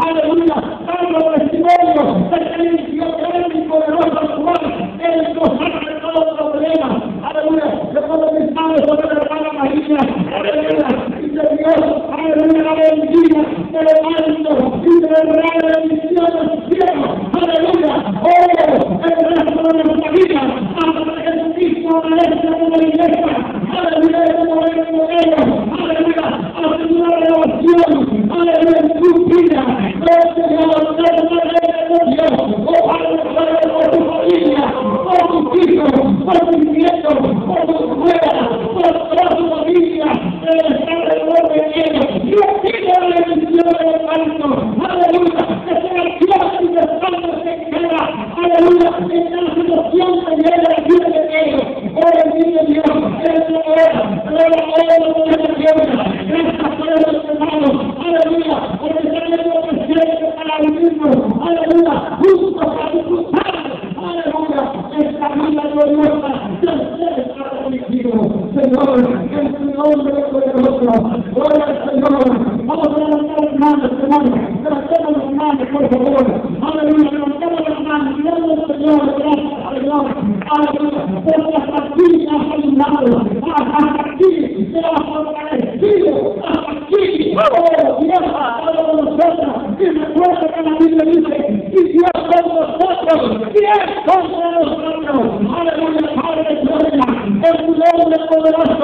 aleluya, dando testimonio de que el Dios grande y poderoso actual, Él nos ha arreglado problemas, aleluya, yo puedo pensar sobre la hermana María, aleluya, y Dios, aleluya, la bendiga, te levanto y te bendición del cielo, aleluya, oh, el resto de nuestra vida, hasta que Jesucristo aparezca la iglesia, aleluya, como el modelo, aleluya, una relación por tu por favor. Aleluya, levantemos las manos, miremos al Señor, gracias Señor. Aleluya, porque hasta aquí has ayudado, hasta aquí te has fortalecido, hasta aquí. Oh, Dios ha estado con nosotros. Y recuerda que la Biblia dice, y Dios con nosotros, Dios contra nosotros. Aleluya, Padre de gloria, en tu nombre poderoso.